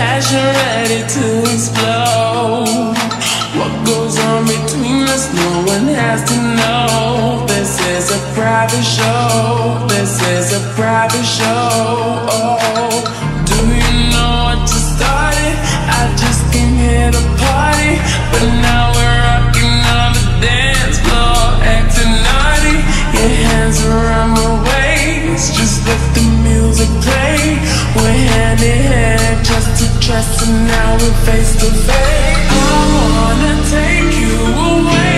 passion ready to explode. What goes on between us, no one has to know. This is a private show. so now we're face to face. I wanna take you away.